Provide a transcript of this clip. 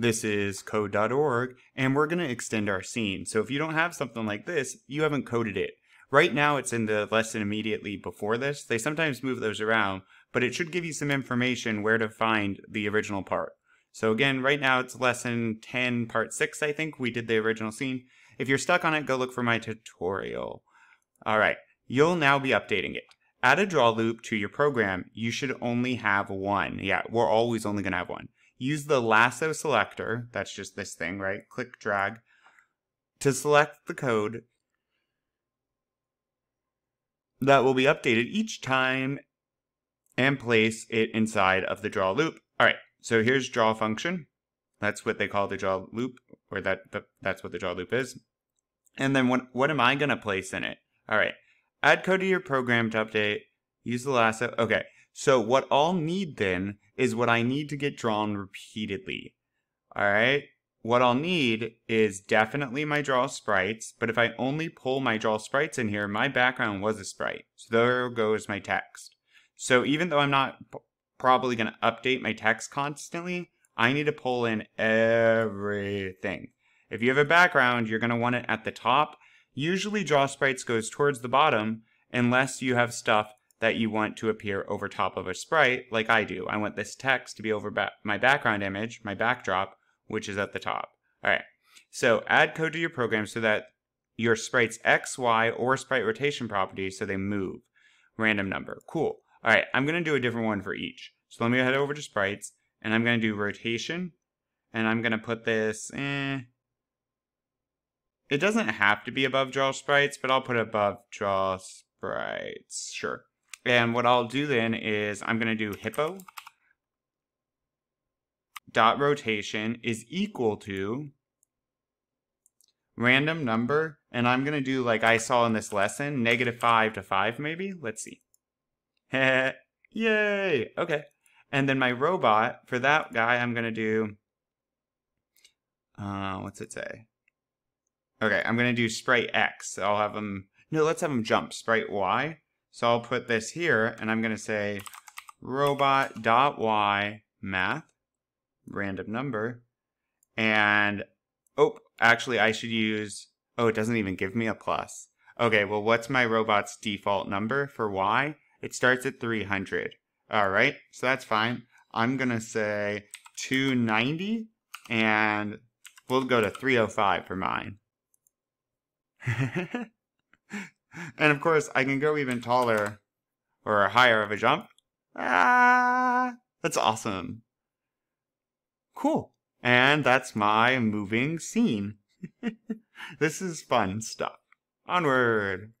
This is code.org, and we're going to extend our scene. So if you don't have something like this, you haven't coded it. Right now, it's in the lesson immediately before this. They sometimes move those around, but it should give you some information where to find the original part. So again, right now it's lesson 10, part 6, I think. We did the original scene. If you're stuck on it, go look for my tutorial. All right, you'll now be updating it. Add a draw loop to your program. You should only have one. Yeah, we're always only going to have one use the lasso selector, that's just this thing, right? Click, drag, to select the code that will be updated each time and place it inside of the draw loop. All right, so here's draw function. That's what they call the draw loop, or that, that's what the draw loop is. And then what, what am I going to place in it? All right, add code to your program to update. Use the lasso. Okay, so what I'll need then is what I need to get drawn repeatedly. All right. What I'll need is definitely my draw sprites, but if I only pull my draw sprites in here, my background was a sprite. So there goes my text. So even though I'm not probably going to update my text constantly, I need to pull in everything. If you have a background, you're going to want it at the top. Usually draw sprites goes towards the bottom unless you have stuff that you want to appear over top of a sprite, like I do. I want this text to be over ba my background image, my backdrop, which is at the top. All right, so add code to your program so that your sprite's X, Y, or sprite rotation properties so they move. Random number, cool. All right, I'm gonna do a different one for each. So let me head over to sprites, and I'm gonna do rotation, and I'm gonna put this, eh, it doesn't have to be above draw sprites, but I'll put above draw sprites, sure. And what I'll do then is I'm going to do hippo dot rotation is equal to random number. And I'm going to do like I saw in this lesson, negative 5 to 5 maybe. Let's see. Yay! Okay. And then my robot, for that guy, I'm going to do, uh, what's it say? Okay, I'm going to do sprite X. I'll have them, no, let's have them jump. Sprite Y. So I'll put this here and I'm going to say robot.y math, random number. And, oh, actually I should use, oh, it doesn't even give me a plus. Okay, well, what's my robot's default number for y? It starts at 300. All right, so that's fine. I'm going to say 290 and we'll go to 305 for mine. and of course, I can go even taller or higher of a jump. Ah, that's awesome. Cool. And that's my moving scene. this is fun stuff. Onward.